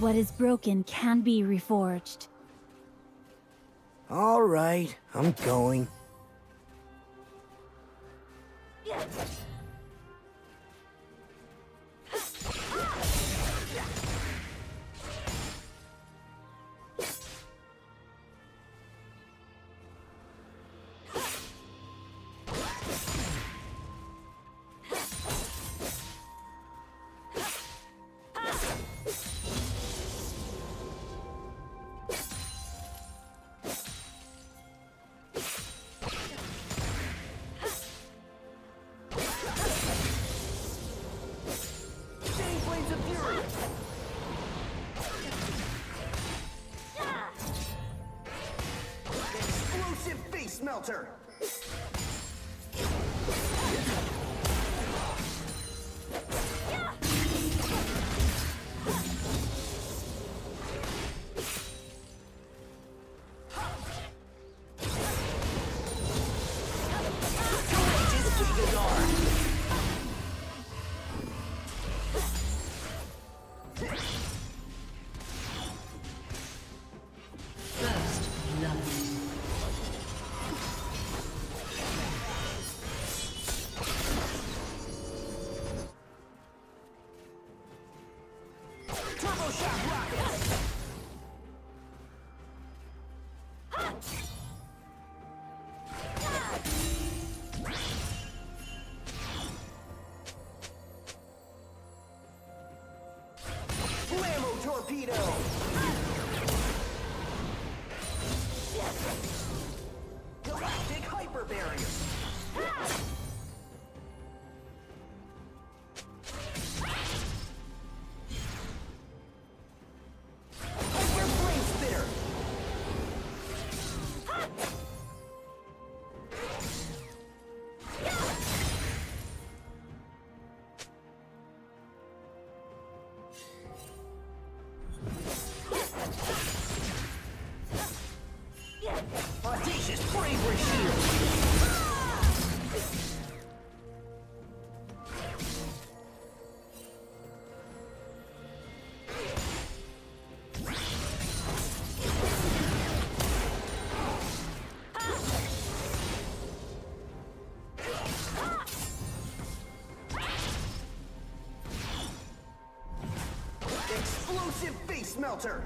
What is broken can be reforged. All right, I'm going. sponsor. Massive face melter!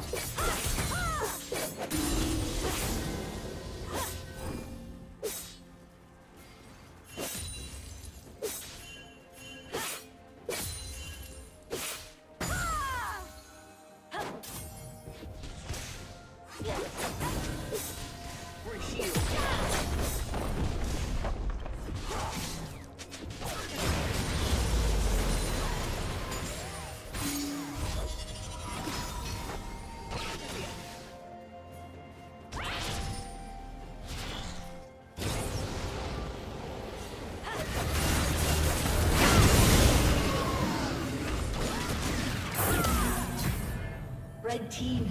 Ah!